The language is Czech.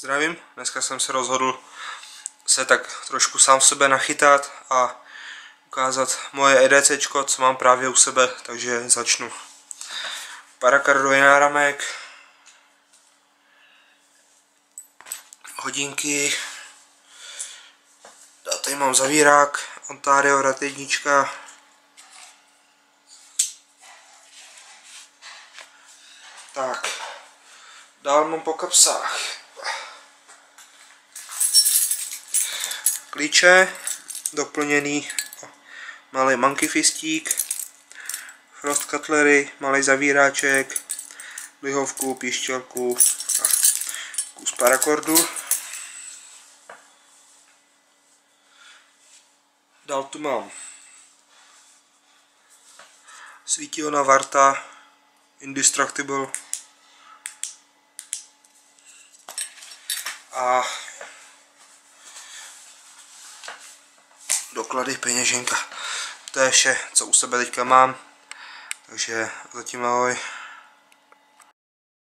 Zdravím, dneska jsem se rozhodl se tak trošku sám sebe nachytat a ukázat moje EDC, co mám právě u sebe, takže začnu. Parakardový náramek, hodinky, tady mám zavírák, Ontario Rat jednička, tak, dál mám po kapsách klíče, doplněný malý monkey fistík, frost cutlery, malý zavíráček, lihovku, píšťalku a kus parakordu. Dál tu mám svítilna Varta Indestructible a doklady, peněženka. To je vše, co u sebe teďka mám. Takže zatím ahoj.